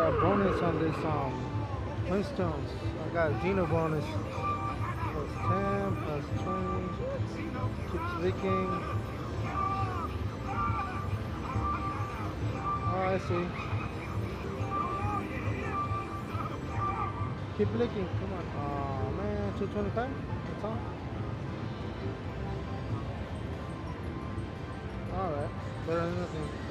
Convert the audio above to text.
is um Flintstones. I got Dino bonus. Plus 10, plus 20. Keeps leaking. Oh, I see. Keep leaking. Come on. Oh man, 225? That's all? Alright. Better than nothing.